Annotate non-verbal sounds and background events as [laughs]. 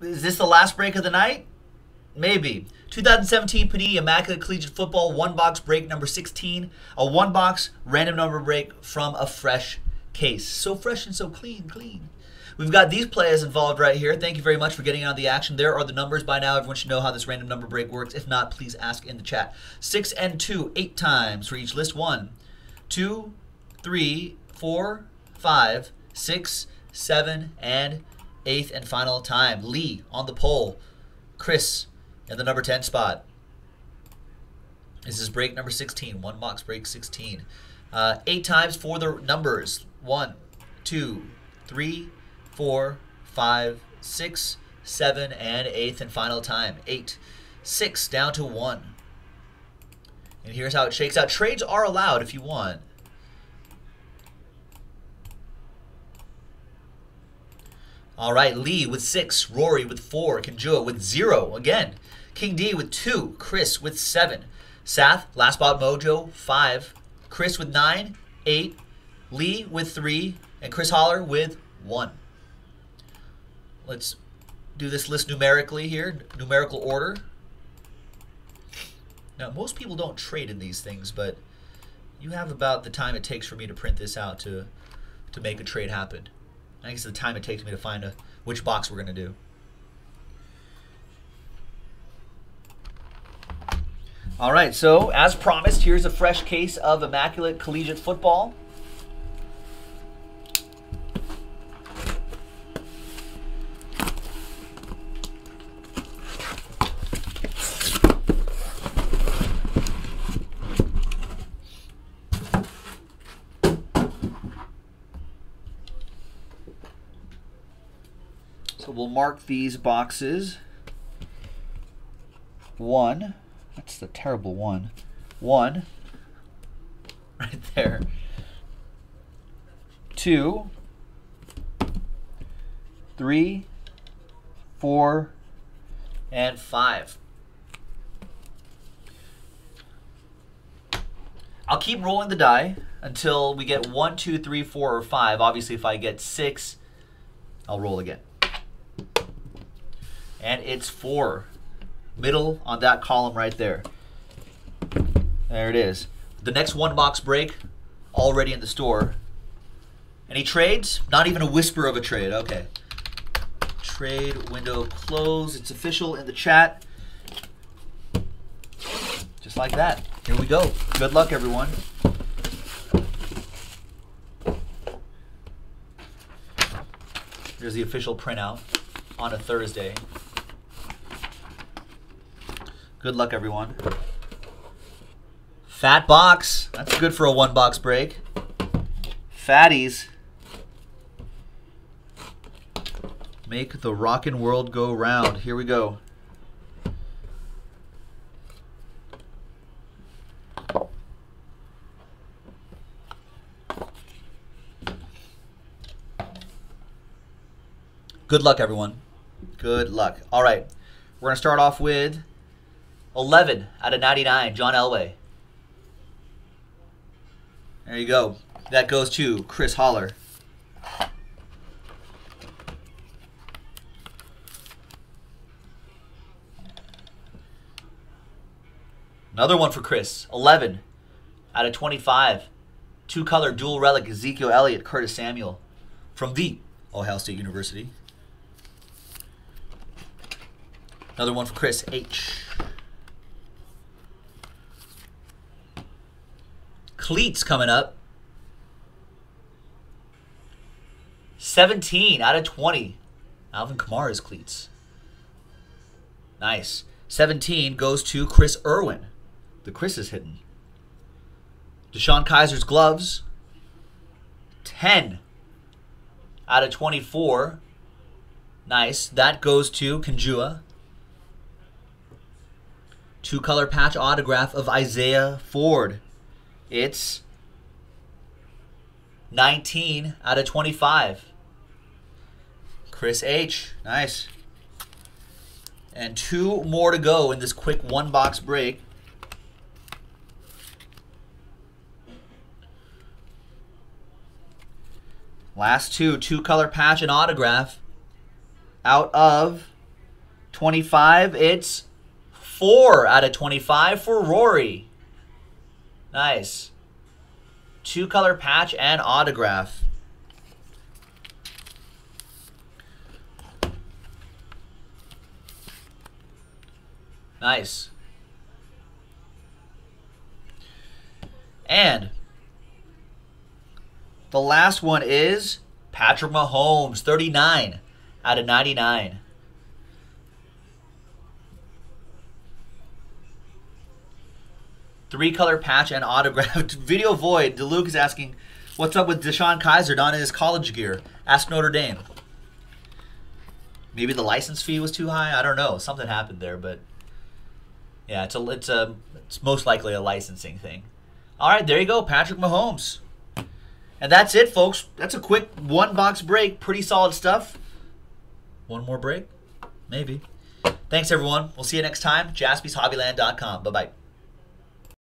Is this the last break of the night? Maybe. 2017 Panini Immaculate Collegiate Football one box break number 16. A one box random number break from a fresh case. So fresh and so clean, clean. We've got these players involved right here. Thank you very much for getting on the action. There are the numbers by now. Everyone should know how this random number break works. If not, please ask in the chat. Six and two, eight times for each list. One, two, three, four, five, six, seven, and eighth and final time. Lee on the pole. Chris in the number 10 spot. This is break number 16. One box break 16. Uh, eight times for the numbers. One, two, three, four, five, six, seven, and eighth and final time. Eight, six, down to one. And here's how it shakes out. Trades are allowed if you want. All right, Lee with six, Rory with four, Kanjua with zero again, King D with two, Chris with seven, Sath, Last Spot Mojo, five, Chris with nine, eight, Lee with three, and Chris Holler with one. Let's do this list numerically here, numerical order. Now, most people don't trade in these things, but you have about the time it takes for me to print this out to, to make a trade happen. I guess the time it takes me to find a, which box we're going to do. All right, so as promised, here's a fresh case of Immaculate Collegiate Football. So we'll mark these boxes. One, that's the terrible one. One, [laughs] right there. Two, three, four, and five. I'll keep rolling the die until we get one, two, three, four, or five. Obviously, if I get six, I'll roll again and it's four. Middle on that column right there. There it is. The next one box break already in the store. Any trades? Not even a whisper of a trade. Okay. Trade window closed. It's official in the chat. Just like that. Here we go. Good luck, everyone. Here's the official printout on a Thursday. Good luck, everyone. Fat box. That's good for a one box break. Fatties. Make the rockin' world go round. Here we go. Good luck, everyone. Good luck. All right. We're going to start off with 11 out of 99, John Elway. There you go. That goes to Chris Holler. Another one for Chris. 11 out of 25. Two color dual relic Ezekiel Elliott, Curtis Samuel from the Ohio State University. Another one for Chris H. Cleats coming up. 17 out of 20. Alvin Kamara's cleats. Nice. 17 goes to Chris Irwin. The Chris is hidden. DeShone Kizer's gloves. 10 out of 24. Nice. That goes to Kanjua. Two color patch autograph of Isaiah Ford. It's 19 out of 25. Chris H. Nice. And two more to go in this quick one box break. Last two, two color patch and autograph out of 25, it's 4 out of 25 for Rory. Nice. Two color patch and autograph. Nice. And the last one is Patrick Mahomes, 39 out of 99. Three color patch and autographed. [laughs] Video void. DeLuke is asking, what's up with DeShone Kizer donning his college gear? Ask Notre Dame. Maybe the license fee was too high. I don't know. Something happened there, but yeah, it's a it's a it's most likely a licensing thing. All right, there you go, Patrick Mahomes. And that's it, folks. That's a quick one box break. Pretty solid stuff. One more break? Maybe. Thanks, everyone. We'll see you next time. JaspysHobbyland.com. Bye bye.